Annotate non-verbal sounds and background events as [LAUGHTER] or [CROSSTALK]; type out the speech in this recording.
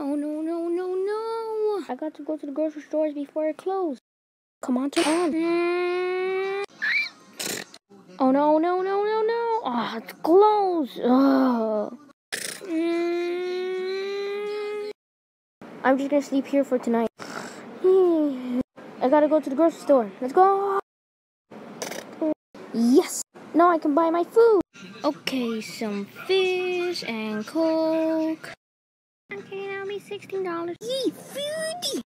no, no, no, no, no. I got to go to the grocery stores before it closed. Come on, turn on. Oh. oh, no, no, no, no, no. Oh, it's closed. Oh. I'm just gonna sleep here for tonight. [SIGHS] I gotta go to the grocery store. Let's go. Yes. Now I can buy my food. Okay, some fish and coke me $16. Yee, foodie!